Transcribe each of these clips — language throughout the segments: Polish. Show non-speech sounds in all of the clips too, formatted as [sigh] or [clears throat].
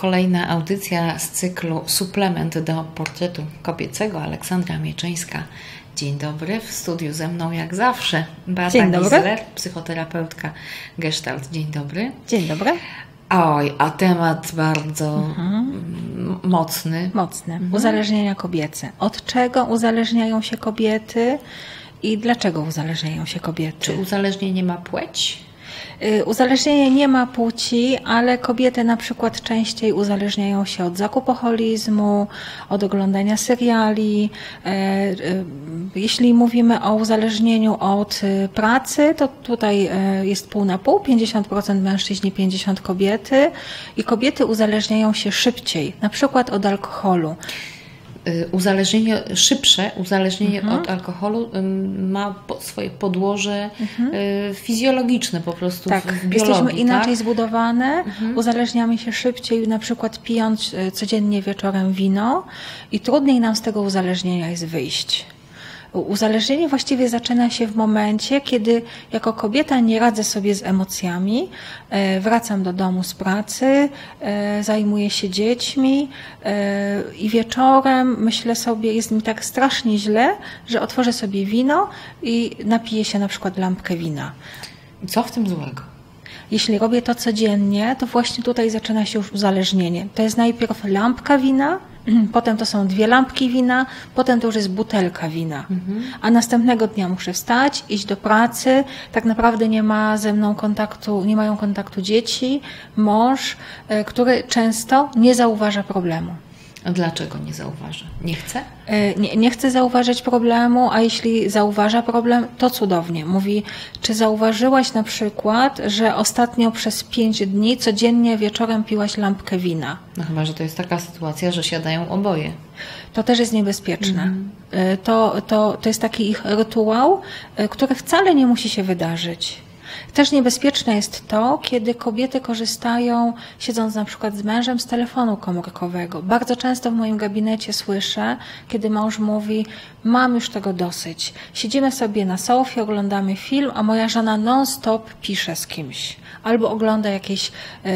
kolejna audycja z cyklu Suplement do portretu kobiecego Aleksandra Mieczyńska. Dzień dobry, w studiu ze mną jak zawsze Beata Dzień dobry. Gisler, psychoterapeutka Gestalt. Dzień dobry. Dzień dobry. Oj, a temat bardzo Mhm. mm, mocny. Mocne. Uzależnienia kobiece. Od czego uzależniają się kobiety i dlaczego uzależniają się kobiety? Czy uzależnienie ma płeć? Y, Uzależnienie nie ma płci, ale kobiety na przykład częściej uzależniają się od zakupoholizmu, od oglądania seriali. E, y, Jeśli mówimy o uzależnieniu od y, pracy, to tutaj e, jest pół na pół, 50% mężczyźni, 50% kobiety i kobiety uzależniają się szybciej, na przykład od alkoholu. Y, Uzależnienie szybsze, uzależnienie Mhm. od alkoholu ym, ma swoje podłoże y, fizjologiczne po prostu Tak, w, biologii. jesteśmy inaczej tak? zbudowane, uzależniamy się szybciej, na przykład pijąc codziennie wieczorem wino i trudniej nam z tego uzależnienia jest wyjść. Uzależnienie właściwie zaczyna się w momencie, kiedy jako kobieta nie radzę sobie z emocjami, e, wracam do domu z pracy, e, zajmuję się dziećmi e, i wieczorem myślę sobie, jest mi tak strasznie źle, że otworzę sobie wino i napiję się na przykład lampkę wina. Co w tym złego? Jeśli robię to codziennie, to właśnie tutaj zaczyna się już uzależnienie. To jest najpierw lampka wina, [clears throat] potem to są dwie lampki wina, potem to już jest butelka wina. A następnego dnia muszę wstać, iść do pracy. Tak naprawdę nie ma ze mną kontaktu, nie mają kontaktu dzieci, mąż, e, który często nie zauważa problemu. A dlaczego nie zauważa? Nie chce? E, Nie, nie chce zauważyć problemu, a jeśli zauważa problem, to cudownie. Mówi, czy zauważyłaś na przykład, że ostatnio przez pięć dni codziennie wieczorem piłaś lampkę wina? No chyba, że to jest taka sytuacja, że siadają oboje. To też jest niebezpieczne. E, To, to, to jest taki ich rytuał, e, który wcale nie musi się wydarzyć. Też niebezpieczne jest to, kiedy kobiety korzystają, siedząc na przykład z mężem, z telefonu komórkowego. Bardzo często w moim gabinecie słyszę, kiedy mąż mówi: Mam już tego dosyć. Siedzimy sobie na sofie, oglądamy film, a moja żona non-stop pisze z kimś. Albo ogląda jakieś e,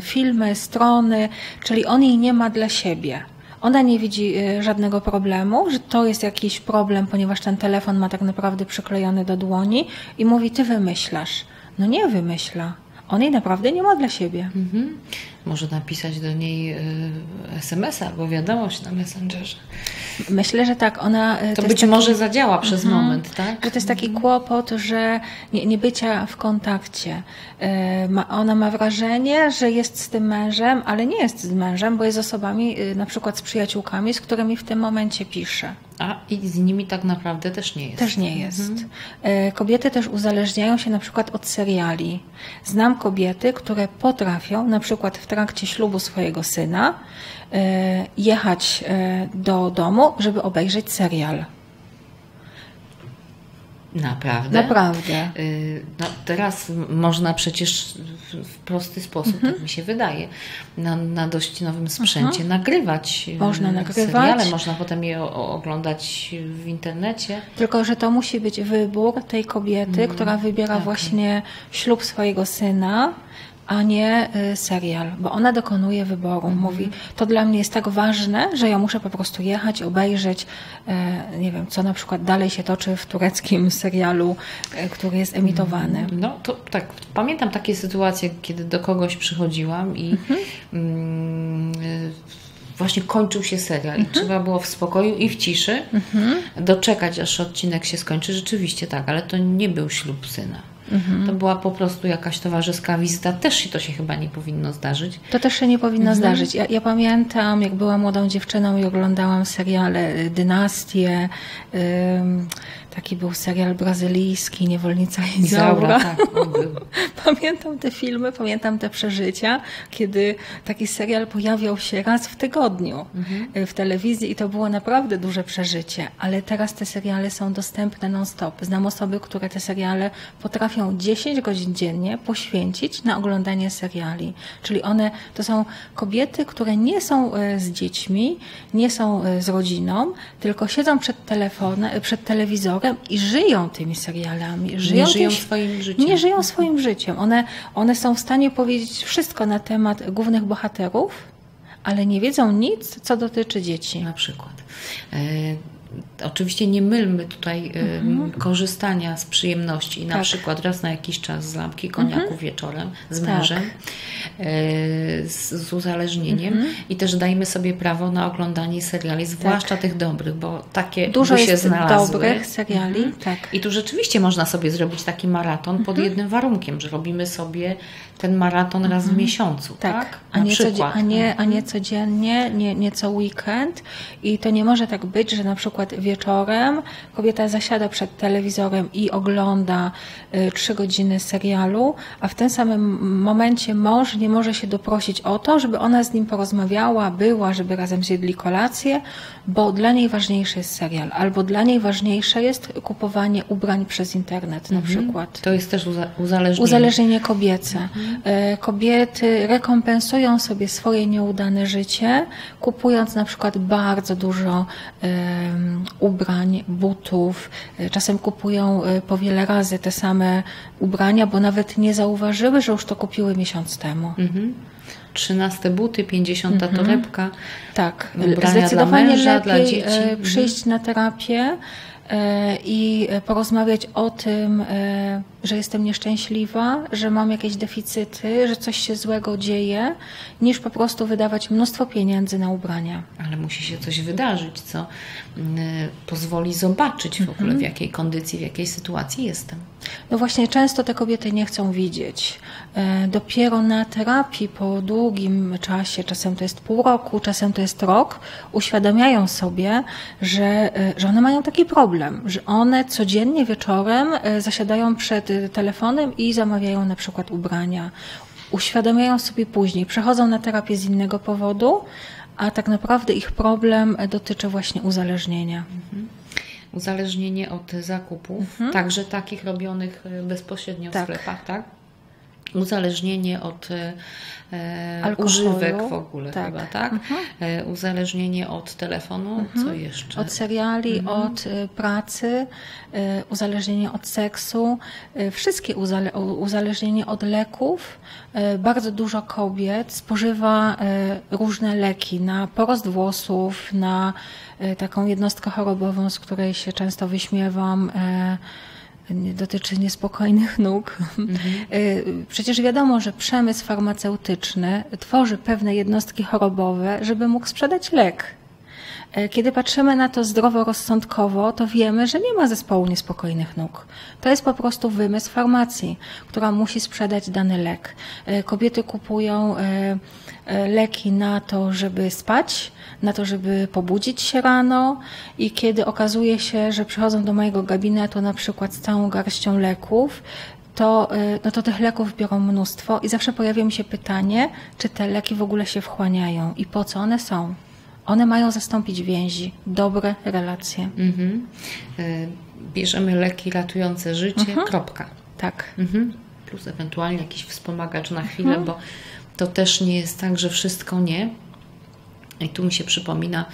filmy, strony, czyli on jej nie ma dla siebie. Ona nie widzi y, żadnego problemu, że to jest jakiś problem, ponieważ ten telefon ma tak naprawdę przyklejony do dłoni i mówi, ty wymyślasz. No nie wymyśla. On jej naprawdę nie ma dla siebie. Mhm. Może napisać do niej y, SMS albo wiadomość na Messengerze. Myślę, że tak, ona... y, To, jest być taki- może zadziała przez moment, tak? Że to jest taki kłopot, że nie, nie bycia w kontakcie. Y, Ma, ona ma wrażenie, że jest z tym mężem, ale nie jest z mężem, bo jest z osobami, na przykład z przyjaciółkami, z którymi w tym momencie pisze. A i z nimi tak naprawdę też nie jest. Też nie jest. E, Kobiety też uzależniają się na przykład od seriali. Znam kobiety, które potrafią na przykład w trakcie ślubu swojego syna e, jechać e, do domu, żeby obejrzeć serial. Naprawdę? Naprawdę. Y, No, teraz można przecież w, prosty sposób, Mhm. tak mi się wydaje, na, na dość nowym sprzęcie nagrywać y, Można nagrywać. seriale, można potem je oglądać w internecie. Tylko, że to musi być wybór tej kobiety, która wybiera właśnie ślub swojego syna, a nie y, serial, bo ona dokonuje wyboru. Mówi, to dla mnie jest tak ważne, że ja muszę po prostu jechać, obejrzeć, e, nie wiem, co na przykład dalej się toczy w tureckim [laughs] serialu, e, który jest emitowany. No to tak, pamiętam takie sytuacje, kiedy do kogoś przychodziłam i Mhm. mm, właśnie kończył się serial Mhm. i trzeba było w spokoju i w ciszy doczekać, aż odcinek się skończy. Rzeczywiście tak, ale to nie był ślub syna. Mhm. To była po prostu jakaś towarzyska wizyta. Też się to się chyba nie powinno zdarzyć. To też się nie powinno zdarzyć. Ja, ja pamiętam, jak byłam młodą dziewczyną i oglądałam seriale y, Dynastie. ym, taki był serial brazylijski, Niewolnica Izaura. tak. [laughs] Pamiętam te filmy, pamiętam te przeżycia, kiedy taki serial pojawiał się raz w tygodniu y, w telewizji i to było naprawdę duże przeżycie. Ale teraz te seriale są dostępne non-stop. Znam osoby, które te seriale potrafią 10 godzin dziennie poświęcić na oglądanie seriali. Czyli one to są kobiety, które nie są y, z dziećmi, nie są y, z rodziną, tylko siedzą przed telefonem, przed telewizorem i żyją tymi serialami. Żyją Nie żyją tymi- swoim życiem. Nie żyją swoim życiem. One, one są w stanie powiedzieć wszystko na temat głównych bohaterów, ale nie wiedzą nic, co dotyczy dzieci. Na przykład. Oczywiście nie mylmy tutaj mhm. korzystania z przyjemności, na tak. przykład raz na jakiś czas z lampki koniaku mhm. wieczorem z tak. mężem, tak. z, z, uzależnieniem mhm. i też dajmy sobie prawo na oglądanie seriali, zwłaszcza tak. tych dobrych, bo takie Dużo się jest znalazły. dobrych seriali. Mhm. Tak. I tu rzeczywiście można sobie zrobić taki maraton pod mhm. jednym warunkiem, że robimy sobie ten maraton raz w miesiącu. Tak, tak? A, nie a, nie, a nie codziennie, nie, nie co weekend. I to nie może tak być, że na przykład wieczorem kobieta zasiada przed telewizorem i ogląda y, trzy godziny serialu, a w tym samym momencie mąż nie może się doprosić o to, żeby ona z nim porozmawiała, była, żeby razem zjedli kolację, bo dla niej ważniejszy jest serial, albo dla niej ważniejsze jest kupowanie ubrań przez internet na mhm. przykład. To jest też uzależnienie. Uzależnienie kobiece. Mhm. E, kobiety rekompensują sobie swoje nieudane życie, kupując na przykład bardzo dużo ubrań, butów. E, czasem kupują e, po wiele razy te same ubrania, bo nawet nie zauważyły, że już to kupiły miesiąc temu. Mhm. 13 buty, 50 mhm. torebka. Tak, zdecydowanie męża, lepiej mhm. przyjść na terapię i porozmawiać o tym, że jestem nieszczęśliwa, że mam jakieś deficyty, że coś się złego dzieje, niż po prostu wydawać mnóstwo pieniędzy na ubrania. Ale musi się coś wydarzyć, co mm, pozwoli zobaczyć w ogóle, w jakiej kondycji, w jakiej sytuacji jestem. No właśnie, często te kobiety nie chcą widzieć. E, dopiero na terapii po długim czasie, czasem to jest pół roku, czasem to jest rok, uświadamiają sobie, że, e, że one mają taki problem, że one codziennie wieczorem e, zasiadają przed telefonem i zamawiają na przykład ubrania. Uświadamiają sobie później, przechodzą na terapię z innego powodu, a tak naprawdę ich problem dotyczy właśnie uzależnienia. Mhm. Uzależnienie od zakupów, mhm. także takich robionych bezpośrednio w tak. sklepach, tak? Uzależnienie od e, używek w ogóle tak. chyba, tak? Mhm. E, uzależnienie od telefonu, mhm. co jeszcze? Od seriali, mhm. od e, pracy, e, uzależnienie od seksu, e, wszystkie uzale uzależnienie od leków. E, bardzo dużo kobiet spożywa różne leki na porost włosów, na taką jednostkę chorobową, z której się często wyśmiewam, dotyczy niespokojnych [laughs] nóg. Mhm. Przecież wiadomo, że przemysł farmaceutyczny tworzy pewne jednostki chorobowe, żeby mógł sprzedać lek. E, kiedy patrzymy na to zdroworozsądkowo, to wiemy, że nie ma zespołu niespokojnych nóg. To jest po prostu wymysł farmacji, która musi sprzedać dany lek. E, kobiety kupują leki na to, żeby spać, na to, żeby pobudzić się rano i kiedy okazuje się, że przychodzą do mojego gabinetu na przykład z całą garścią leków, to, no to tych leków biorą mnóstwo i zawsze pojawia mi się pytanie, czy te leki w ogóle się wchłaniają i po co one są. One mają zastąpić więzi, dobre relacje. Mhm. Y, bierzemy leki ratujące życie, mhm. kropka. Tak. Mhm. Plus ewentualnie jakiś wspomagacz na chwilę, mhm. bo to też nie jest tak, że wszystko nie. I tu mi się przypomina,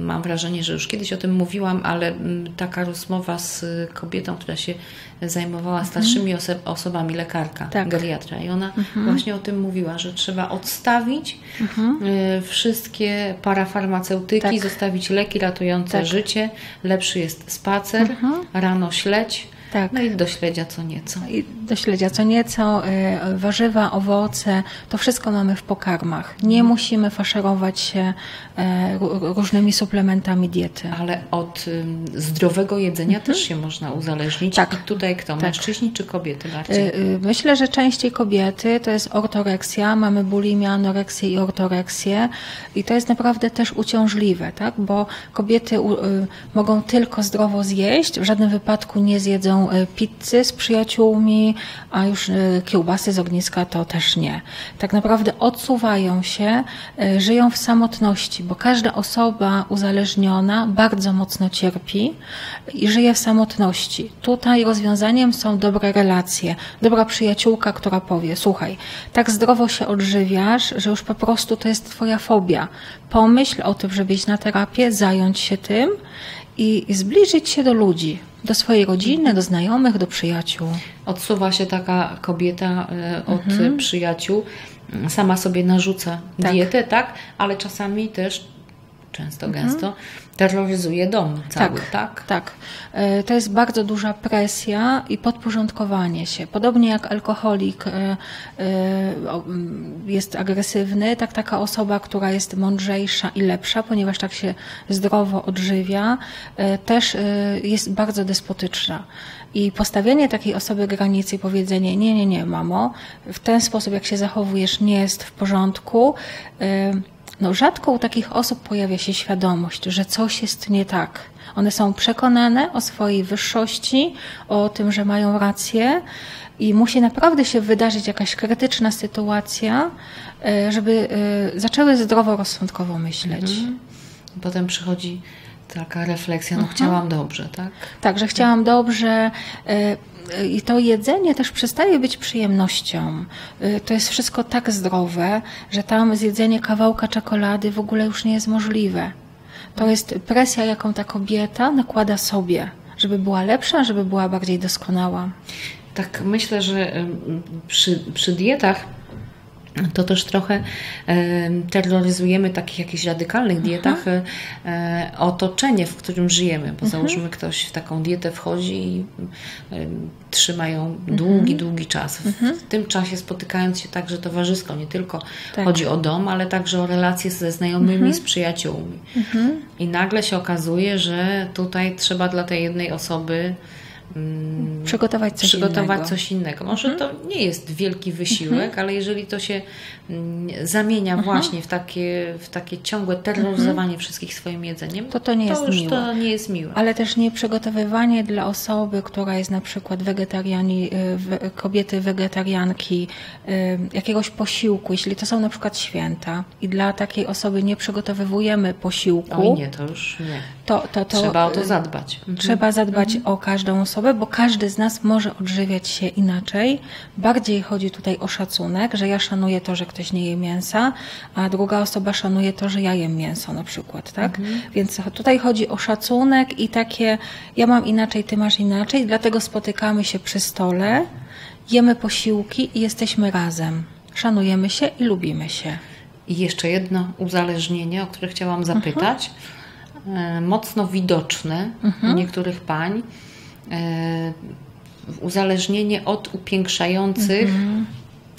mam wrażenie, że już kiedyś o tym mówiłam, ale mm, taka rozmowa z kobietą, która się zajmowała mhm. starszymi oso osobami, lekarka, tak. geriatra. I ona mhm. właśnie o tym mówiła, że trzeba odstawić mhm. y, wszystkie parafarmaceutyki, tak. zostawić leki ratujące tak. życie. Lepszy jest spacer, mhm. rano śledź tak. No i do śledzia co nieco. I do śledzia co nieco, y, warzywa, owoce, to wszystko mamy w pokarmach. Nie hmm. musimy faszerować się y, różnymi suplementami diety. Ale od y, zdrowego jedzenia mhm. też się można uzależnić. Tak. I tutaj kto? Tak. Mężczyźni czy kobiety bardziej? Myślę, że częściej kobiety to jest ortoreksja. Mamy bulimię, anoreksję i ortoreksję. I to jest naprawdę też uciążliwe, tak? Bo kobiety mogą tylko zdrowo zjeść, w żadnym wypadku nie zjedzą E, pizzy z przyjaciółmi, a już e, kiełbasy z ogniska to też nie. Tak naprawdę odsuwają się, e, żyją w samotności, bo każda osoba uzależniona bardzo mocno cierpi i żyje w samotności. Tutaj rozwiązaniem są dobre relacje. Dobra przyjaciółka, która powie, słuchaj, tak zdrowo się odżywiasz, że już po prostu to jest twoja fobia. Pomyśl o tym, żeby iść na terapię, zająć się tym i zbliżyć się do ludzi, do swojej rodziny, do znajomych, do przyjaciół. Odsuwa się taka kobieta e, od mhm. przyjaciół. sama sobie narzuca tak. dietę, tak? Ale czasami też często, mhm. gęsto terroryzuje dom cały, tak, tak? Tak. E, to jest bardzo duża presja i podporządkowanie się. Podobnie jak alkoholik e, e, jest agresywny, tak taka osoba, która jest mądrzejsza i lepsza, ponieważ tak się zdrowo odżywia, też jest bardzo despotyczna. I postawienie takiej osoby granicy i powiedzenie: Nie, nie, nie, mamo, w ten sposób, jak się zachowujesz, nie jest w porządku no rzadko u takich osób pojawia się świadomość, że coś jest nie tak. One są przekonane o swojej wyższości, o tym, że mają rację i musi naprawdę się wydarzyć jakaś krytyczna sytuacja, e, żeby e, zaczęły zdroworozsądkowo myśleć. Mhm. Potem przychodzi taka refleksja, no mhm. chciałam dobrze, tak? Tak, że chciałam dobrze, e, i to jedzenie też przestaje być przyjemnością. Y, to jest wszystko tak zdrowe, że tam zjedzenie kawałka czekolady w ogóle już nie jest możliwe. To jest presja, jaką ta kobieta nakłada sobie, żeby była lepsza, żeby była bardziej doskonała. Tak, myślę, że przy, przy dietach to też trochę terroryzujemy takich jakichś radykalnych mhm. dietach e, otoczenie, w którym żyjemy. Bo mhm. załóżmy, ktoś w taką dietę wchodzi i trzyma ją mhm. długi, długi czas. W tym czasie spotykając się także towarzysko, nie tylko tak. chodzi o dom, ale także o relacje ze znajomymi, z przyjaciółmi. I nagle się okazuje, że tutaj trzeba dla tej jednej osoby Mm, przygotować coś przygotować innego. Coś innego. Może mhm. to nie jest wielki wysiłek, mhm. ale jeżeli to się mm, zamienia mhm. właśnie w takie, w takie ciągłe terroryzowanie mhm. wszystkich swoim jedzeniem, to to nie to jest już miłe. to nie jest miłe. Ale też nie przygotowywanie dla osoby, która jest na przykład wegetariani, y, kobiety wegetarianki, y, jakiegoś posiłku, jeśli to są na przykład święta i dla takiej osoby nie przygotowywujemy posiłku. Oj nie, to już nie. To, to, to, Trzeba o to zadbać. Mhm. Trzeba zadbać o każdą osobę osobę, bo każdy z nas może odżywiać się inaczej. Bardziej chodzi tutaj o szacunek, że ja szanuję to, że ktoś nie je mięsa, a druga osoba szanuje to, że ja jem mięso na przykład, tak? Mhm. Więc tutaj chodzi o szacunek i takie ja mam inaczej, ty masz inaczej, dlatego spotykamy się przy stole, jemy posiłki i jesteśmy razem. Szanujemy się i lubimy się. I jeszcze jedno uzależnienie, o które chciałam zapytać. Mhm. Mocno widoczne mhm. u niektórych pań E, uzależnienie od upiększających mhm.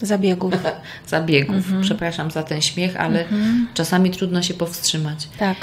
zabiegów. [laughs] zabiegów. Mhm. Przepraszam za ten śmiech, ale mhm. czasami trudno się powstrzymać. Tak.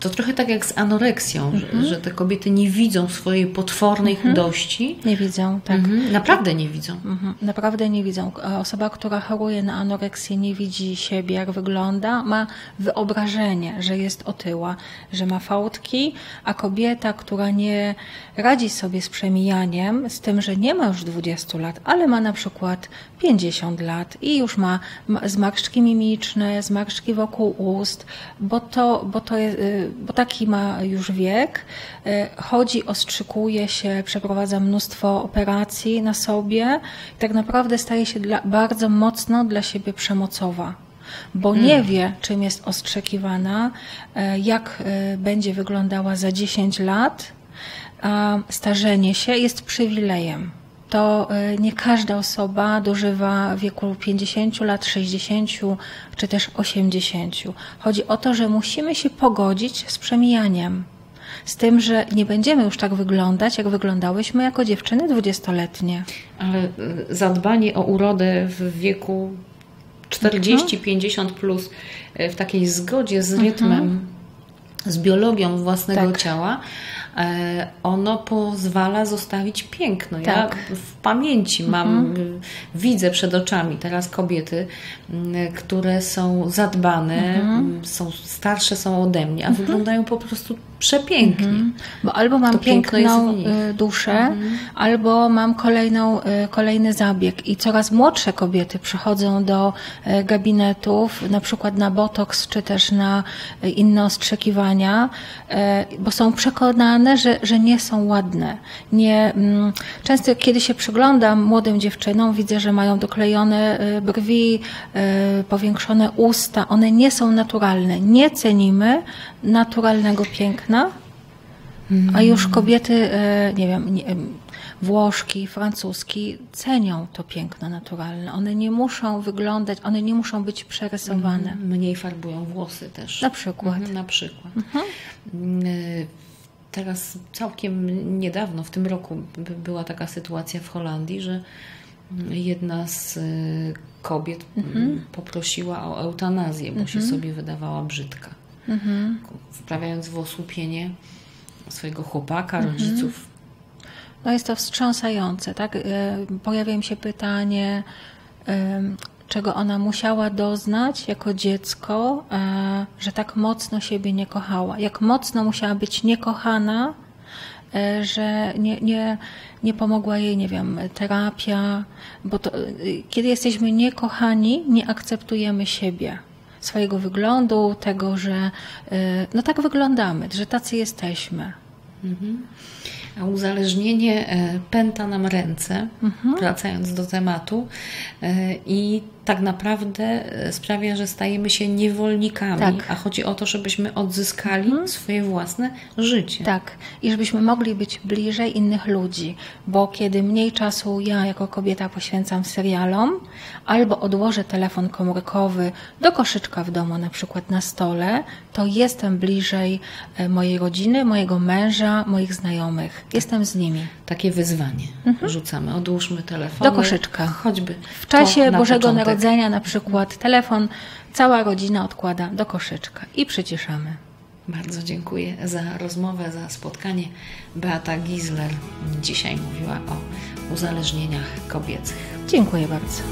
To trochę tak jak z anoreksją, mhm. że, że, te kobiety nie widzą swojej potwornej mhm. chudości. Nie widzą, tak. Mhm. Naprawdę nie widzą. Mhm. Naprawdę nie widzą. Osoba, która choruje na anoreksję, nie widzi siebie, jak wygląda, ma wyobrażenie, że jest otyła, że ma fałdki, a kobieta, która nie radzi sobie z przemijaniem, z tym, że nie ma już 20 lat, ale ma na przykład 50 lat i już ma zmarszczki mimiczne, zmarszczki wokół ust, bo to, bo to jest, y, bo taki ma już wiek, y, chodzi, ostrzykuje się, przeprowadza mnóstwo operacji na sobie i tak naprawdę staje się dla, bardzo mocno dla siebie przemocowa bo nie mm. wie, czym jest ostrzekiwana, y, jak będzie wyglądała za 10 lat, a starzenie się jest przywilejem to y, nie każda osoba dożywa wieku 50 lat, 60 czy też 80. Chodzi o to, że musimy się pogodzić z przemijaniem. Z tym, że nie będziemy już tak wyglądać, jak wyglądałyśmy jako dziewczyny dwudziestoletnie. Ale y, zadbanie o urodę w wieku 40-50 mhm. plus y, w takiej zgodzie z rytmem, mhm. z biologią własnego tak. ciała, E, ono pozwala zostawić piękno. Ja tak. w pamięci mam, mhm. widzę przed oczami teraz kobiety, które są zadbane, mhm. są starsze są ode mnie, a mhm. wyglądają po prostu przepięknie. Mhm. Bo albo mam to piękną y, duszę, mhm. albo mam kolejną, y, kolejny zabieg. I coraz młodsze kobiety przychodzą do y, gabinetów, na przykład na botoks, czy też na inne ostrzekiwania, bo są przekonane, że, że nie są ładne. Nie, mm, często kiedy się przyglądam młodym dziewczynom, widzę, że mają doklejone brwi, powiększone usta. One nie są naturalne. Nie cenimy naturalnego piękna A już kobiety, e, nie wiem, nie, Włoszki, francuski cenią to piękno naturalne. One nie muszą wyglądać, one nie muszą być przerysowane. Mhm. Mniej farbują włosy też. Na przykład. Mhm, na przykład. Y, Teraz całkiem niedawno, w tym roku, by- była taka sytuacja w Holandii, że jedna z y, kobiet mm, poprosiła o eutanazję, bo się sobie wydawała brzydka. Wprawiając w osłupienie swojego chłopaka, rodziców. No jest to wstrząsające, tak? E, Pojawia im się pytanie, em, czego ona musiała doznać jako dziecko, e, że tak mocno siebie nie kochała. Jak mocno musiała być niekochana, że nie, nie, nie pomogła jej, nie wiem, terapia, bo to, kiedy jesteśmy niekochani, nie akceptujemy siebie, swojego wyglądu, tego, że e, no tak wyglądamy, że tacy jesteśmy. A uzależnienie e, pęta nam ręce, wracając do tematu, e, i tak naprawdę e, sprawia, że stajemy się niewolnikami, Tak. a chodzi o to, żebyśmy odzyskali swoje własne życie. Tak, i żebyśmy mogli być bliżej innych ludzi, bo kiedy mniej czasu ja jako kobieta poświęcam serialom, albo odłożę telefon komórkowy do koszyczka w domu, na przykład na stole, to jestem bliżej e, mojej rodziny, mojego męża, moich znajomych. Jestem z nimi. Takie wyzwanie rzucamy. Odłóżmy telefon. Do koszyczka. Choćby W czasie Bożego początek. Narodzenia na przykład telefon cała rodzina odkłada do koszyczka i przyciszamy. Bardzo dziękuję za rozmowę, za spotkanie. Beata Gisler dzisiaj mówiła o uzależnieniach kobiecych. Dziękuję bardzo.